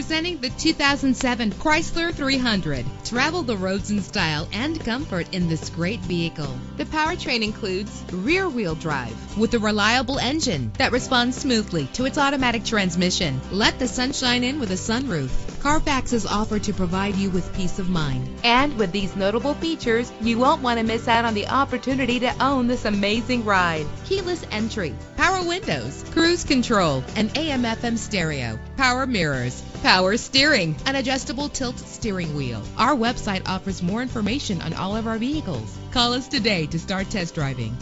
Presenting the 2007 Chrysler 300. Travel the roads in style and comfort in this great vehicle. The powertrain includes rear wheel drive with a reliable engine that responds smoothly to its automatic transmission. Let the sunshine in with a sunroof. Carfax is offered to provide you with peace of mind. And with these notable features, you won't want to miss out on the opportunity to own this amazing ride. Keyless entry, power windows, cruise control, an AM FM stereo, power mirrors, power steering, an adjustable tilt steering wheel. Our website offers more information on all of our vehicles. Call us today to start test driving.